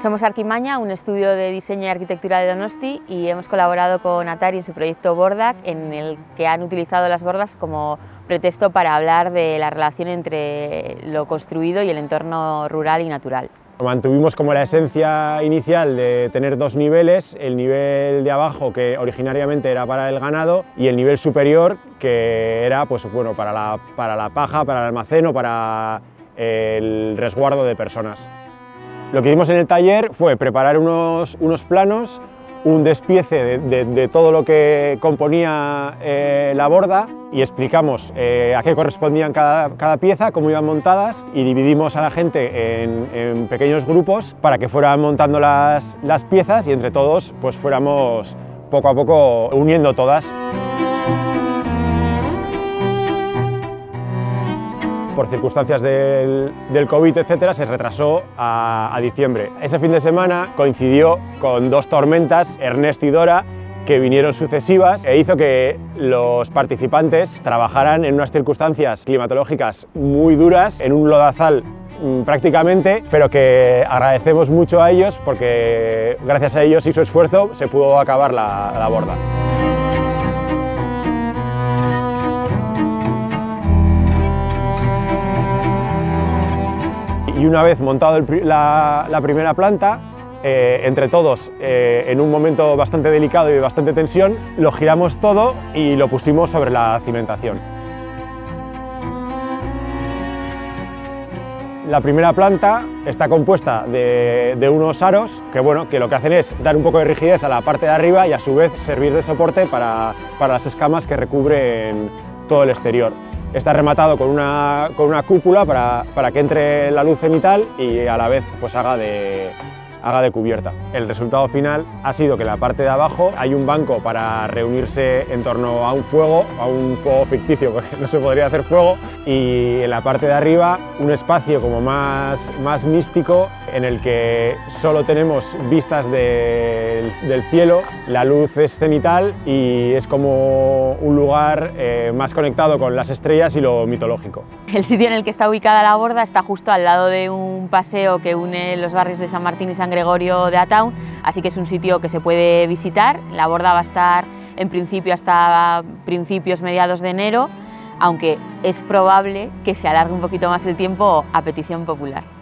Somos Arquimaña, un estudio de diseño y arquitectura de Donosti y hemos colaborado con Atari en su proyecto Bordak, en el que han utilizado las bordas como pretexto para hablar de la relación entre lo construido y el entorno rural y natural. Mantuvimos como la esencia inicial de tener dos niveles, el nivel de abajo que originariamente era para el ganado y el nivel superior que era pues, bueno, para, la, para la paja, para el almacén o para el resguardo de personas. Lo que hicimos en el taller fue preparar unos, unos planos, un despiece de, todo lo que componía eh, la borda y explicamos eh, a qué correspondían cada, pieza, cómo iban montadas y dividimos a la gente en, pequeños grupos para que fueran montando las, las piezas y entre todos pues fuéramos poco a poco uniendo todas. Por circunstancias del, COVID, etcétera, se retrasó a, diciembre. Ese fin de semana coincidió con dos tormentas, Ernest y Dora, que vinieron sucesivas e hizo que los participantes trabajaran en unas circunstancias climatológicas muy duras, en un lodazal mm, prácticamente, pero que agradecemos mucho a ellos porque gracias a ellos y su esfuerzo se pudo acabar la, la borda. Y una vez montado la, primera planta, eh, entre todos, eh, en un momento bastante delicado y de bastante tensión, lo giramos todo y lo pusimos sobre la cimentación. La primera planta está compuesta de, unos aros que, bueno, que lo que hacen es dar un poco de rigidez a la parte de arriba y a su vez servir de soporte para, para las escamas que recubren todo el exterior. Está rematado con una, con una cúpula para, para, que entre la luz cenital y a la vez pues haga de, haga de cubierta. El resultado final ha sido que en la parte de abajo hay un banco para reunirse en torno a un fuego, a un fuego ficticio, porque no se podría hacer fuego, y en la parte de arriba un espacio como más, más místico en el que solo tenemos vistas del, cielo, la luz es cenital y es como un lugar eh, más conectado con las estrellas y lo mitológico. El sitio en el que está ubicada la borda está justo al lado de un paseo que une los barrios de San Martín y Gregorio de Ataun, así que es un sitio que se puede visitar. La borda va a estar en principio hasta principios, mediados de enero, aunque es probable que se alargue un poquito más el tiempo a petición popular.